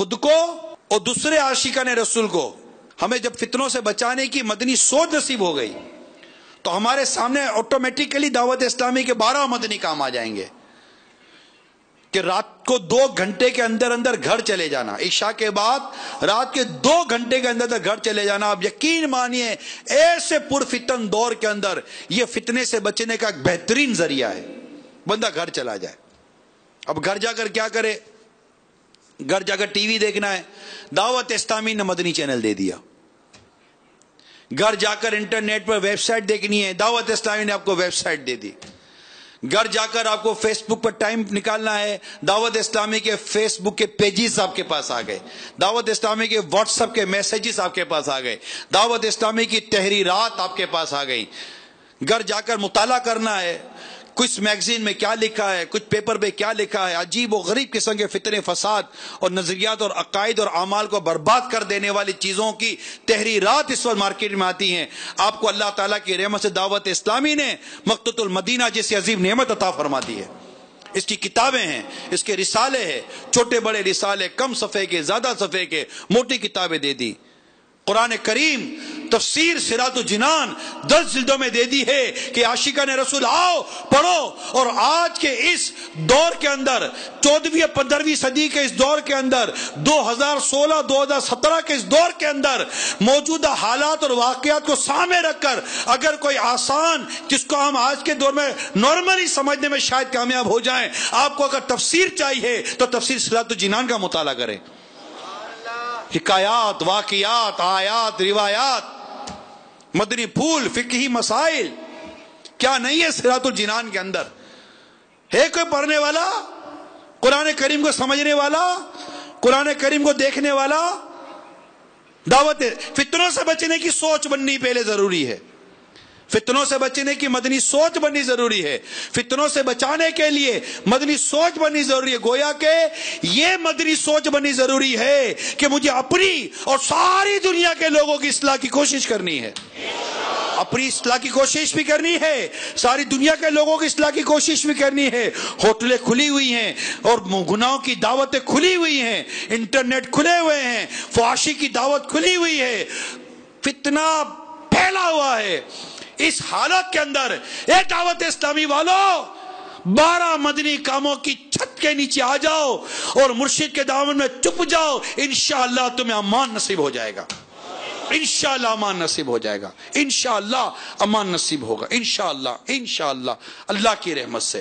خود کو اور دوسرے عاشقان رسول کو ہمیں جب فتنوں سے بچانے کی مدنی سوچ نصیب ہو گئی، تو ہمارے سامنے آٹومیٹیکلی دعوت اسلامی کے بارہ مدنی کام آ جائیں گے کہ رات کو دو گھنٹے کے اندر اندر گھر چلے جانا، عشاء کے بعد رات کے دو گھنٹے کے اندر اندر گھر چلے جانا۔ آپ یقین مانیے، ایسے پرفتن دور کے اندر یہ فتنے سے بچنے کا ایک بہترین ذریعہ ہے۔ بندہ گھر چلا جائے۔ اب گھر جا کر کیا کرے؟ گھر جا کر ٹی وی دیکھنا ہے۔ دعوت اسلامی نے مدنی چینل دے دیا۔ گھر جا کر انٹرنیٹ پر ویب سائٹ دیکھنی ہے۔ دعوت اسلامی نے آپ کو ویب سائٹ دے دی۔ گھر جا کر آپ کو فیس بک پر ٹائم نکالنا ہے۔ دعوت اسلامی کے فیس بک کے پیجز آپ کے پاس آ گئے۔ دعوت اسلامی کے واٹس ایپ کے میسیجز آپ کے پاس آ گئے۔ دعوت اسلامی کی تحریرات آپ کے پاس آ گئی گھر جا کر مطالعہ کرنا ہے۔ کچھ میگزین میں کیا لکھا ہے، کچھ پیپر میں کیا لکھا ہے؟ عجیب و غریب قسم کے فتنے فساد اور نظریات اور عقائد اور اعمال کو برباد کر دینے والی چیزوں کی تحریرات اس وقت مارکیٹ میں آتی ہیں۔ آپ کو اللہ تعالیٰ کی رحمت سے دعوت اسلامی نے مقتط المدینہ جیسی عظیم نعمت عطا فرما دی ہے۔ اس کی کتابیں ہیں، اس کے رسالے ہیں۔ چھوٹے بڑے رسالے، کم صفحے کے، زیادہ صفحے کے، موٹی کتابیں دے دی۔ قرآن کریم تفسیر سرات و جنان دس جلدوں میں دے دی ہے کہ عاشقہ نے رسول آؤ پڑھو اور آج کے اس دور کے اندر چودہویں پندرہویں صدی کے اس دور کے اندر دو ہزار سولہ دو ہزار سترہ کے اس دور کے اندر موجودہ حالات اور واقعات کو سامنے رکھ کر اگر کوئی آسان جس کو ہم آج کے دور میں نارملی سمجھنے میں شاید کامیاب ہو جائیں آپ کو اگر تفسیر چاہیے تو تفسیر سرات و جنان کا مطالعہ کریں۔ حکایات واقعات آیات روایات۔ مدنی پھول، فقہی مسائل۔ کیا نہیں ہے سرات الجنان کے اندر؟ ہے کوئی پڑھنے والا؟ قرآن کریم کو سمجھنے والا؟ قرآن کریم کو دیکھنے والا؟ دعوت فتنوں سے بچنے کی سوچ بننی پہلے ضروری ہے۔ فتنوں سے بچنے کی مدنی سوچ بننی ضروری ہے۔ فتنوں سے بچانے کے لیے مدنی سوچ بننی ضروری ہے۔ گویا کہ یہ مدنی سوچ بننی ضروری ہے کہ مجھے اپنی اور ساری دنیا کے لوگوں کی اصلاح کی کوشش کرنی ہے۔ اپنی اصلاح کی کوشش بھی کرنی ہے۔ ساری دنیا کے لوگوں کی اصلاح کی کوشش بھی کرنی ہے۔ ہوٹلیں کھلی ہوئی ہیں اور گناہوں کی دعوتیں کھلی ہوئی ہیں۔ انٹرنیٹ کھلے ہوئے ہیں۔ فواشی کی دعوت کھلی ہوئی ہے۔ فتنہ پھیلا ہوا ہے۔ اس حالت کے اندر اے دعوت اسلامی والوں بارہ مدنی کاموں کی چھت کے نیچے آ جاؤ اور مرشد کے دامن میں چپ جاؤ، انشاءاللہ تمہیں امان نصیب ہو جائے گا۔ انشاءاللہ امان نصیب ہو جائے گا۔ انشاءاللہ امان نصیب ہوگا۔ انشاءاللہ انشاءاللہ۔ اللہ کی رحمت سے۔